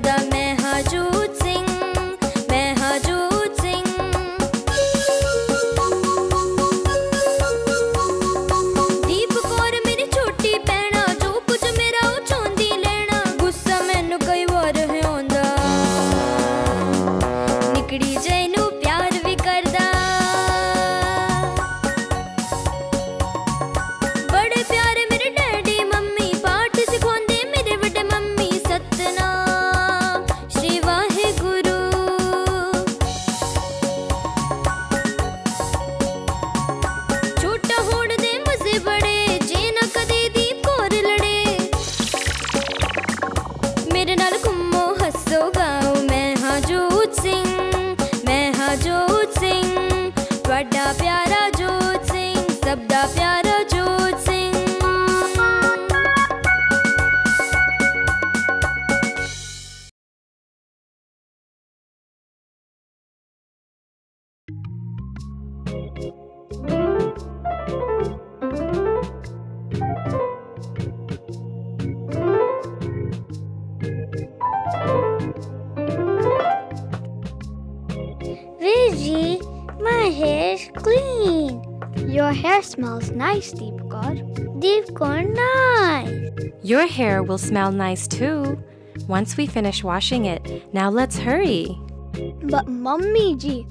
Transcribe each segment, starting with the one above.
ਦਾ ਮੈਂ बड़ा प्यारा जोत सिंह सब दा प्यारा जोत Singh. thank you my hair's clean. Your hair smells nice, Deepkar. Deepkar, nice. Your hair will smell nice too once we finish washing it. Now let's hurry. But Mummy ji,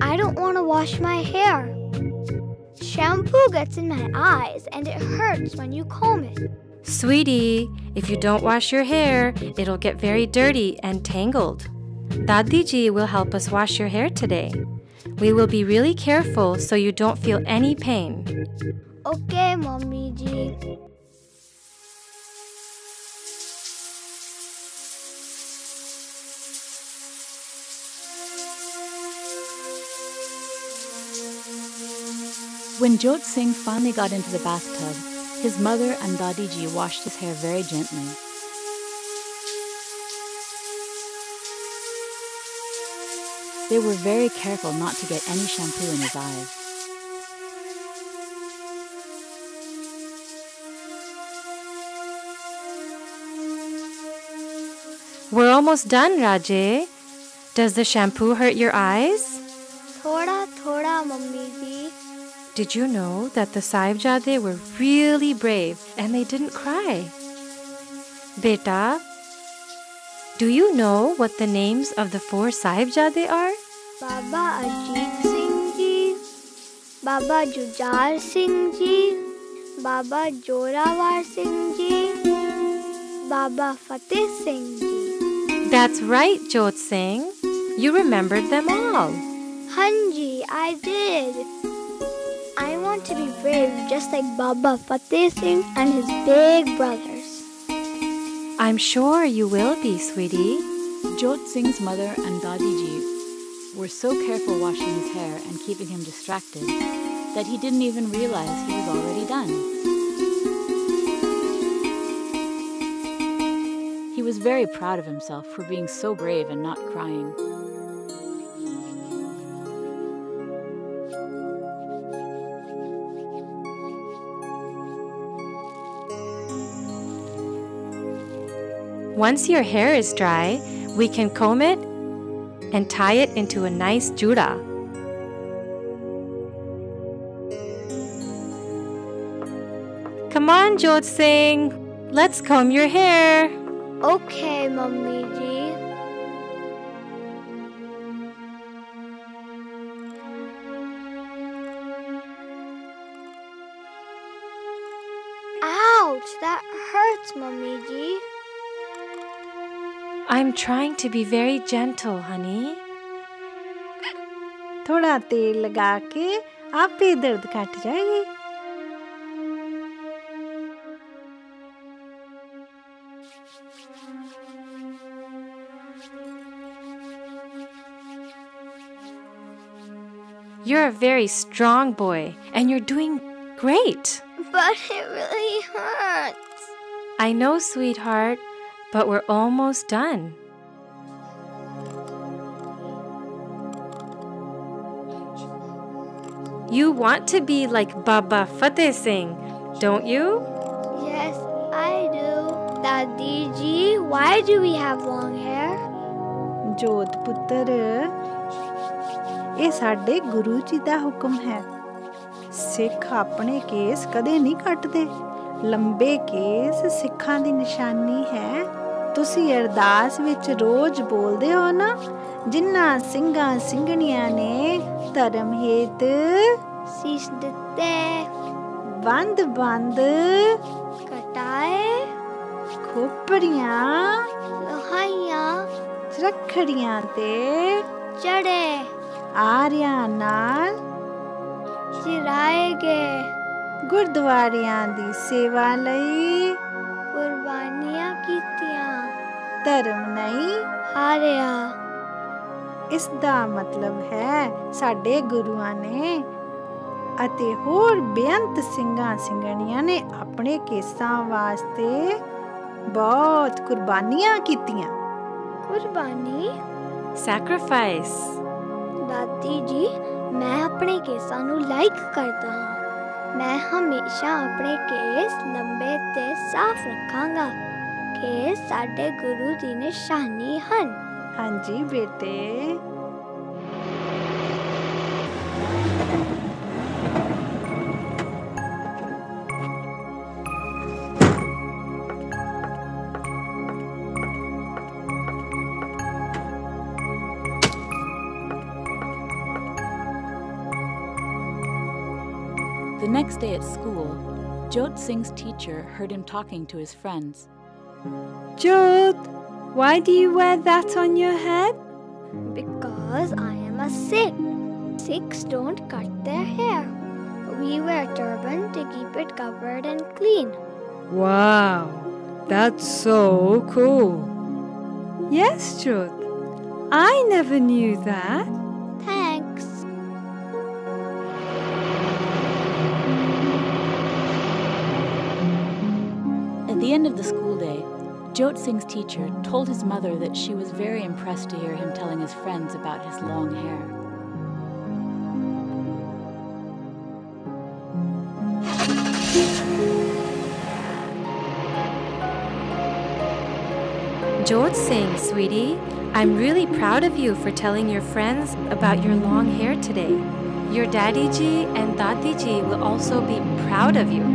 I don't want to wash my hair. Shampoo gets in my eyes and it hurts when you comb it. Sweetie, if you don't wash your hair, it'll get very dirty and tangled. Dadiji will help us wash your hair today. We will be really careful so you don't feel any pain. Okay, Mummy ji. When Jot Singh finally got into the bathtub, his mother and Dadiji washed his hair very gently. They were very careful not to get any shampoo in his eyes. We're almost done, Raje. Does the shampoo hurt your eyes? Thoda thoda, Mummy ji. Did you know that the Sahibjade were really brave and they didn't cry? Beta, do you know what the names of the four Sahibjade are? Baba Ajit Singh ji, Baba Jujhar Singh ji, Baba Jorawar Singh ji, Baba Fateh Singh ji. That's right, Jot Singh. You remembered them all. Hanji, I did. I want to be brave just like Baba Fateh Singh and his big brothers. I'm sure you will be, sweetie. Jot Singh's mother and Dadiji were so careful washing his hair and keeping him distracted that he didn't even realize he was already done. He was very proud of himself for being so brave and not crying. Once your hair is dry, we can comb it and tie it into a nice jura. Come on, Jot Singh. Let's comb your hair. Okay, Mummy ji. Ouch, that hurts, Mummy ji. I'm trying to be very gentle, honey. थोड़ा तेल लगा के आप ही दर्द cut जाएगी You're a very strong boy, and you're doing great. But it really hurts. I know, sweetheart, but we're almost done. You want to be like Baba Fateh Singh, don't you? Yes, I do. Dadi ji, why do we have long hair? Jot putar, is our Guru ji hukum hai. Sikh apne kes kade nahi katte. Lambe kes sikhan di nishani hai. ਤੁਸੀਂ ਅਰਦਾਸ ਵਿੱਚ ਰੋਜ਼ ਬੋਲਦੇ ਹੋ ਨਾ ਜਿਨ੍ਹਾਂ ਸਿੰਘਾਂ ਸਿੰਘਣੀਆਂ ਨੇ ਧਰਮ ਹੇਤ Sis ditte, ਬੰਦ ਬੰਦ katae, ਖੋਪੜੀਆਂ lahaya, ਰੱਖੜੀਆਂ ਤੇ chade, ਆਰਿਆਂ ਨਾਲ chiraege, ਗੁਰਦੁਆਰਿਆਂ ਦੀ ਸੇਵਾ ਲਈ। ਕੁਰਬਾਨੀਆਂ ਕੀਤੀਆਂ। ਧਰਮ ਨਹੀਂ ਹਾਰਿਆ। ਇਸ ਦਾ ਮਤਲਬ ਹੈ ਸਾਡੇ ਗੁਰੂਆਂ ਨੇ ਅਤੇ ਹੋਰ ਬੇਅੰਤ ਸਿੰਘਾਂ ਸਿੰਘਣੀਆਂ ਨੇ ਆਪਣੇ ਕੇਸਾਂ ਵਾਸਤੇ ਬਹੁਤ ਕੁਰਬਾਨੀਆਂ ਕੀਤੀਆਂ। ਕੁਰਬਾਨੀ? Sacrifice. ਦਾਦੀ ਜੀ ਮੈਂ ਆਪਣੇ ਕੇਸਾਂ ਨੂੰ ਲਾਈਕ ਕਰਦਾ ਹਾਂ। मैं हमेशा अपने केस लंबे ते साफ़ रखांगा। केस साडे गुरु जी ने शानी हन। हाँ जी बेटे। Next day at school, Jot Singh's teacher heard him talking to his friends. Jot, why do you wear that on your head? Because I am a Sikh. Sikhs don't cut their hair. We wear turban to keep it covered and clean. Wow, that's so cool. Yes, Jot. I never knew that. End of the school day, Jot Singh's teacher told his mother that she was very impressed to hear him telling his friends about his long hair. Jot Singh, sweetie, I'm really proud of you for telling your friends about your long hair today. Your daddy ji and dadi ji will also be proud of you.